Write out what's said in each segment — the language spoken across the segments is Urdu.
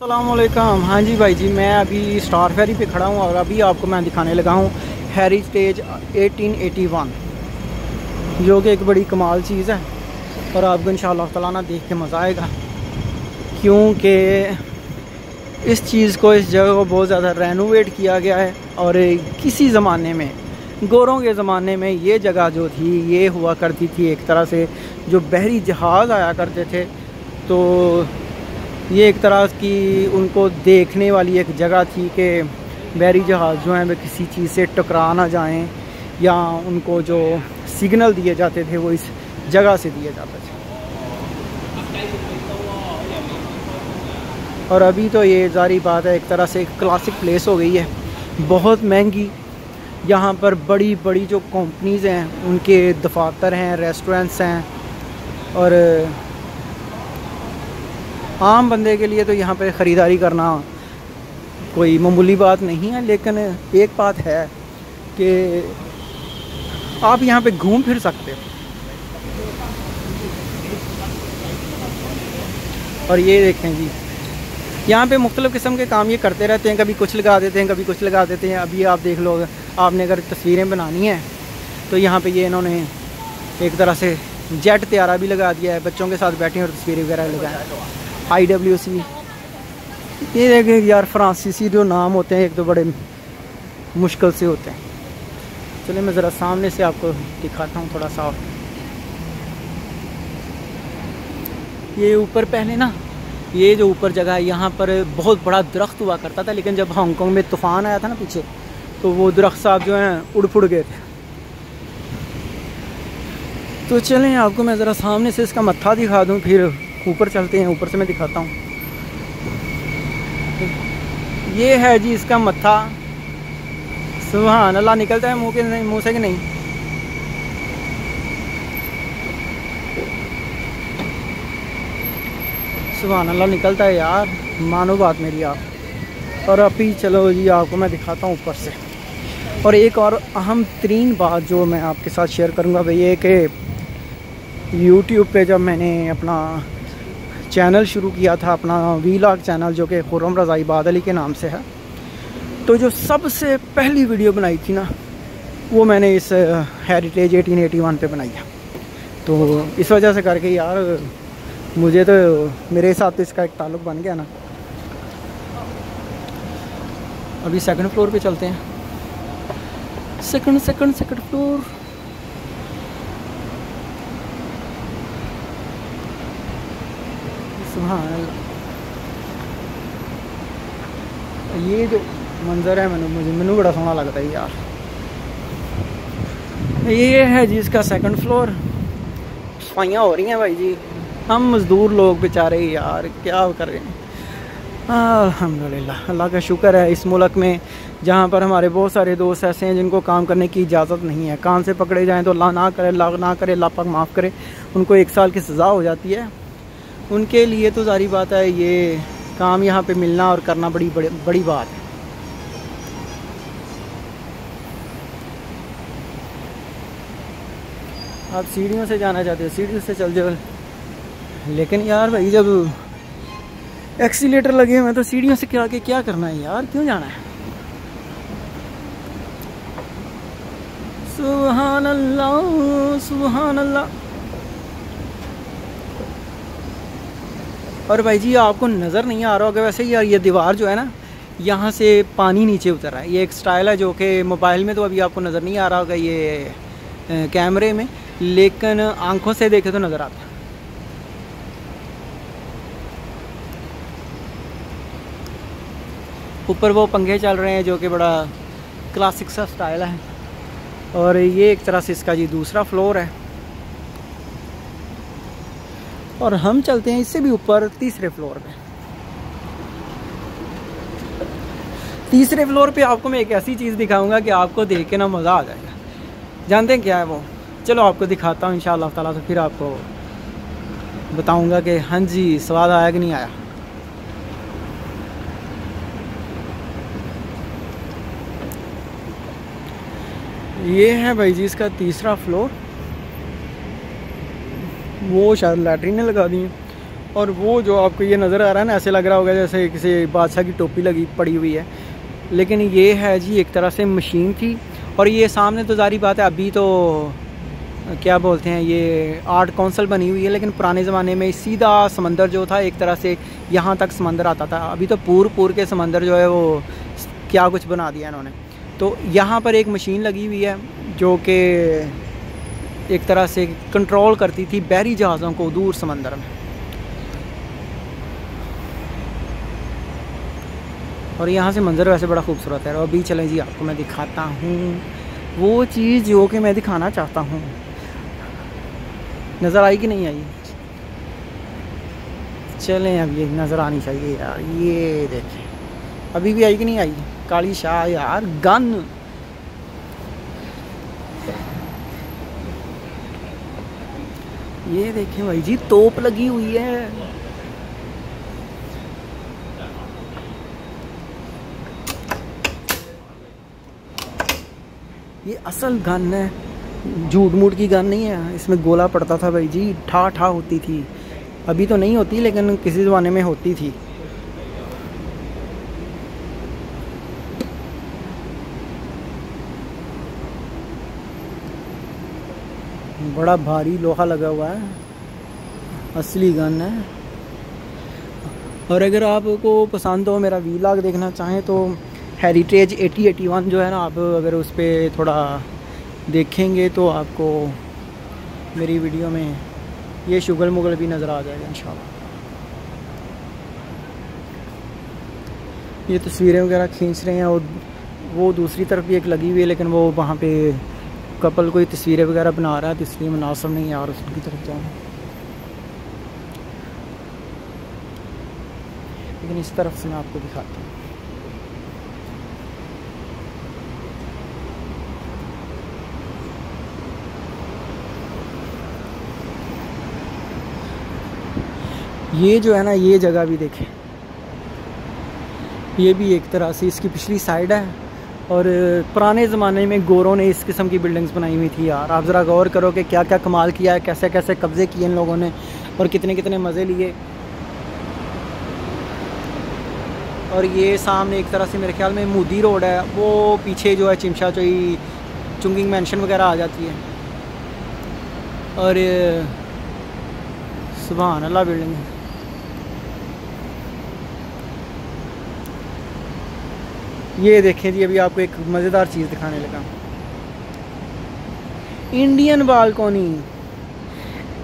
السلام علیکم۔ ہاں جی بھائی جی میں ابھی اسٹار فیری پہ کھڑا ہوں اور ابھی آپ کو میں دکھانے لگا ہوں ہیریٹیج ایٹین ایٹی ون جو کہ ایک بڑی کمال چیز ہے اور آپ کو انشاءاللہ تعالیٰ نہ دیکھ کے مزہ آئے گا۔ کیونکہ اس چیز کو، اس جگہ کو بہت زیادہ رینوویٹ کیا گیا ہے اور کسی زمانے میں، گوروں کے زمانے میں یہ جگہ جو تھی، یہ ہوا کرتی تھی ایک طرح سے، جو بحری جہاز آیا کرتے تھے۔ تو یہ ایک طرح کی ان کو دیکھنے والی ایک جگہ تھی کہ بحری جہاز جو ہیں وہ کسی چیز سے ٹکرا نہ جائیں یا ان کو جو سگنل دیے جاتے تھے وہ اس جگہ سے دیے جاتے تھے۔ اور ابھی تو یہ ظاہری بات ہے، ایک طرح سے کلاسک پلیس ہو گئی ہے۔ بہت مہنگی۔ یہاں پر بڑی بڑی جو کمپنیز ہیں، ان کے دفاتر ہیں ریسٹورنٹس ہیں۔ اور عام بندے کے لیے تو یہاں پہ خریداری کرنا کوئی معمولی بات نہیں ہے، لیکن ایک بات ہے کہ آپ یہاں پہ گھوم پھر سکتے اور یہ دیکھیں جی یہاں پہ مختلف قسم کے کام یہ کرتے رہتے ہیں، کبھی کچھ لگا دیتے ہیں، کبھی کچھ لگا دیتے ہیں۔ ابھی آپ دیکھ لو، آپ نے اگر تصویریں بنانی ہیں تو یہاں پہ یہ انہوں نے ایک طرح سے جیٹ تیارہ بھی لگا دیا ہے، بچوں کے ساتھ بیٹھیں اور تصویریں وغیرہ لگائیں۔ آئی ڈبلیو سی یہ دیکھیں یار فرانسیسی جو نام ہوتے ہیں، ایک تو بڑے مشکل سے ہوتے ہیں۔ چلے میں ذرا سامنے سے آپ کو دکھاتا ہوں تھوڑا سا یہ اوپر پہلے نا، یہ جو اوپر جگہ ہے، یہاں پر بہت بڑا درخت ہوا کرتا تھا، لیکن جب ہانگ کانگ میں طوفان آیا تھا نا پیچھے، تو وہ درخت صاحب جو ہیں، اڑ پھڑ گئے تھے۔ تو چلیں، آپ کو میں ذرا سامنے سے اس کا متھا دکھا دوں، پھر اوپر چلتے ہیں، اوپر سے میں دکھاتا ہوں۔ یہ ہے جی اس کا متھا۔ سبحان اللہ، نکلتا ہے منہ کے منہ سے کہ نہیں؟ سبحان اللہ، نکلتا ہے یار۔ مانو بات میری آپ۔ اور ابھی چلو جی آپ کو میں دکھاتا ہوں اوپر سے۔ اور ایک اور اہم ترین بات جو میں آپ کے ساتھ شیئر کروں گا وہ یہ کہ یوٹیوب پہ جب میں نے اپنا چینل شروع کیا تھا اپنا وی لاگ چینل جو کہ خرم رضائی باد علی کے نام سے ہے۔ تو جو سب سے پہلی ویڈیو بنائی تھی نا، وہ میں نے اس ہیریٹیج ایٹین ایٹی ون پہ بنائی ہے۔ تو اس وجہ سے کر کے یار، مجھے تو میرے ساتھ اس کا ایک تعلق بن گیا نا۔ ابھی سیکنڈ فلور پہ چلتے ہیں۔ سیکنڈ سیکنڈ سیکنڈ فلور سبحان اللہ۔ یہ جو منظر ہے مجھے منو بڑا سونا لگتا ہے یار۔ یہ ہے جی اس کا سیکنڈ فلور صفائیاں ہو رہی ہیں بھائی جی۔ ہم مزدور لوگ بیچارے یار، کیا کر رہے ہیں الحمدللہ، اللہ کا شکر ہے اس ملک میں، جہاں پر ہمارے بہت سارے دوست ایسے ہیں جن کو کام کرنے کی اجازت نہیں ہے۔ کان سے پکڑے جائیں تو اللہ نہ کرے، اللہ نہ کرے، اللہ پاک معاف کرے۔ ان کو ایک سال کی سزا ہو جاتی ہے۔ ان کے لیے تو ظاہری بات ہے یہ کام یہاں پہ ملنا اور کرنا بڑی بڑی بات ہے۔ آپ سیڑھیوں سے جانا چاہتے ہو، سیڑھیوں سے چل جاؤ۔ لیکن یار بھائی، جب ایکسیلیٹر لگے ہوئے تو سیڑھیوں سے کیا کے کیا کرنا ہے یار؟ کیوں جانا ہے؟ سبحان اللہ سبحان اللہ۔ اور بھائی جی آپ کو نظر نہیں آ رہا ہوگا ویسے یار یہ دیوار جو ہے نا، یہاں سے پانی نیچے اتر رہا ہے۔ یہ ایک سٹائل ہے جو کہ موبائل میں تو ابھی آپ کو نظر نہیں آ رہا ہوگا یہ کیمرے میں، لیکن آنکھوں سے دیکھے تو نظر آتا اوپر وہ پنکھے چل رہے ہیں جو کہ بڑا کلاسک سا سٹائل ہے۔ اور یہ ایک طرح سے اس کا جی دوسرا فلور ہے۔ اور ہم چلتے ہیں اس سے بھی اوپر تیسرے فلور پہ۔ تیسرے فلور پہ آپ کو میں ایک ایسی چیز دکھاؤں گا کہ آپ کو دیکھ کے نا مزہ آ جائے گا۔ جانتے ہیں کیا ہے وہ؟ چلو آپ کو دکھاتا ہوں انشاءاللہ تعالیٰ، تو پھر آپ کو بتاؤں گا کہ ہاں جی سواد آیا کہ نہیں آیا۔ یہ ہے بھائی جی اس کا تیسرا فلور وہ شاید لیٹرینیں لگا دی ہیں اور وہ جو آپ کو یہ نظر آ رہا ہے نا، ایسے لگ رہا ہوگا جیسے کسی بادشاہ کی ٹوپی لگی، پڑی ہوئی ہے۔ لیکن یہ ہے جی ایک طرح سے مشین تھی۔ اور یہ سامنے تو ظاہری بات ہے، ابھی تو کیا بولتے ہیں، یہ آرٹ کونسل بنی ہوئی ہے، لیکن پرانے زمانے میں سیدھا سمندر جو تھا، ایک طرح سے یہاں تک سمندر آتا تھا۔ ابھی تو پور پور کے سمندر جو ہے وہ کیا کچھ بنا دیا انہوں نے۔ تو یہاں پر ایک مشین لگی ہوئی ہے جو کہ ایک طرح سے کنٹرول کرتی تھی بحری جہازوں کو دور سمندر میں۔ اور یہاں سے منظر ویسے بڑا خوبصورت ہے۔ اور ابھی چلیں جی آپ کو میں دکھاتا ہوں۔ وہ چیز جو کہ میں دکھانا چاہتا ہوں۔ نظر آئی کہ نہیں آئی؟ چلیں اب یہ نظر آنی چاہیے یار، یہ دیکھیں۔ ابھی بھی آئی کہ نہیں آئی؟ کالی شاہ یار، گن۔ یہ دیکھیں بھائی جی توپ لگی ہوئی ہے۔ یہ اصل گن ہے۔ جھوٹ موٹ کی گن نہیں ہے۔ اس میں گولا پڑتا تھا بھائی جی ٹھا ٹھا ہوتی تھی۔ ابھی تو نہیں ہوتی، لیکن کسی زمانے میں ہوتی تھی۔ بڑا بھاری لوہا لگا ہوا ہے۔ اصلی گن ہے۔ اور اگر آپ کو پسند ہو میرا ویلاگ دیکھنا چاہیں تو ہیریٹیج ایٹی ایٹی ون جو ہے نا، آپ اگر اس پہ تھوڑا دیکھیں گے تو آپ کو میری ویڈیو میں یہ شگل مغل بھی نظر آ جائے گا انشاءاللہ۔ یہ تصویریں وغیرہ کھینچ رہے ہیں اور وہ دوسری طرف بھی ایک لگی ہوئی ہے، لیکن وہ وہاں پہ کپل کوئی تصویریں وغیرہ بنا رہا ہے تو اس لیے مناسب نہیں یار اس کی طرف جانا لیکن اس طرف سے میں آپ کو دکھاتا ہوں یہ جو ہے نا، یہ جگہ بھی دیکھیں۔ یہ بھی ایک طرح سے اس کی پچھلی سائڈ ہے۔ اور پرانے زمانے میں گوروں نے اس قسم کی بلڈنگز بنائی ہوئی تھی یار۔ آپ ذرا غور کرو کہ کیا کیا کمال کیا ہے، کیسے کیسے قبضے کیے ان لوگوں نے اور کتنے کتنے مزے لیے۔ اور یہ سامنے ایک طرح سے میرے خیال میں مودی روڈ ہے، وہ پیچھے جو ہے چمشا چوئی، چنگنگ مینشن وغیرہ آ جاتی ہے۔ اور سبحان اللہ بلڈنگ یہ دیکھیں جی ابھی آپ کو ایک مزیدار چیز دکھانے لگا۔ Indian balcony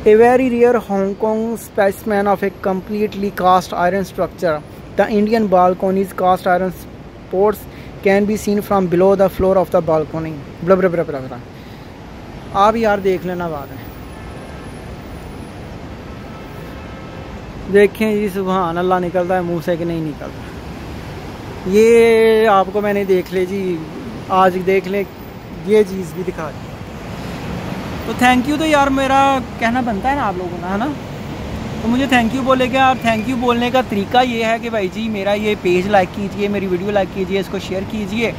a very rare Hong Kong space main of a completely cast iron structure the Indian balconies cast iron supports can be seen from below the floor of the balcony بلبر برا برا آپ یار دیکھ لینا بات ہے دیکھیں جی سبحان اللہ، نکلتا ہے منہ سے کہ نہیں نکلتا۔ یہ آپ کو میں نے دیکھ لے جی آج دیکھ لے، یہ چیز بھی دکھا دی۔ تو تھینک یو تو یار، میرا کہنا بنتا ہے نا آپ لوگوں کا، ہے نا؟ تو مجھے تھینک یو بولے گا اور تھینک یو بولنے کا طریقہ یہ ہے کہ بھائی جی میرا یہ پیج لائک کیجیے، میری ویڈیو لائک کیجیے، اس کو شیئر کیجیے۔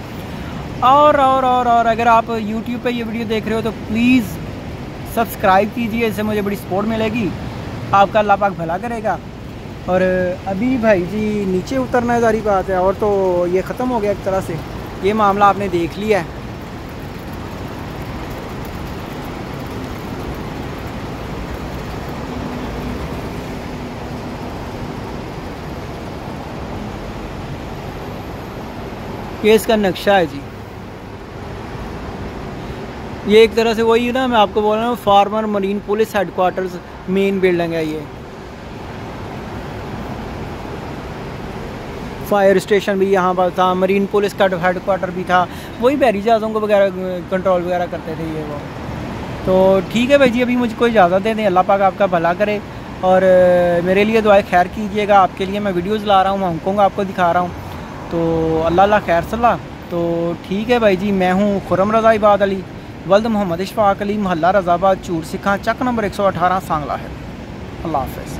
اور اور اور اور اگر آپ یوٹیوب پہ یہ ویڈیو دیکھ رہے ہو تو پلیز سبسکرائب کیجیے، اس سے مجھے بڑی سپورٹ ملے گی۔ آپ کا اللہ پاک بھلا کرے گا۔ اور ابھی بھائی جی نیچے اترنا ہے ساری بات ہے اور تو یہ ختم ہو گیا ایک طرح سے۔ یہ معاملہ آپ نے دیکھ لیا ہے۔ یہ اس کا نقشہ ہے جی۔ یہ ایک طرح سے وہی نا، میں آپ کو بول رہا ہوں، former marine police head quarters main building ہے یہ۔ فائر اسٹیشن بھی یہاں پر تھا، مرین پولیس کا ہیڈ کوارٹر بھی تھا، وہی بحری جہازوں کو وغیرہ، کنٹرول وغیرہ کرتے تھے یہ وہ۔ تو ٹھیک ہے بھائی جی ابھی مجھے کوئی اجازت دے دیں، اللہ پاک آپ کا بھلا کرے۔ اور میرے لیے دعائیں خیر کیجیے گا، آپ کے لیے میں ویڈیوز لا رہا ہوں ہانگ کانگ آپ کو دکھا رہا ہوں۔ تو اللہ اللہ خیر، صلی اللہ۔ تو ٹھیک ہے بھائی جی میں ہوں خرم رضا عباد علی، ولد محمد اشفاق علی، محلہ رضا آباد، چور سکھاں، چک نمبر ایک سو اٹھارہ سانگلہ ہے۔ اللہ حافظ۔